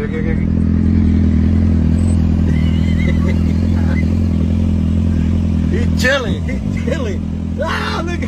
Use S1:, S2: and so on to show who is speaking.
S1: He's chilling. He chilling. Ah, look.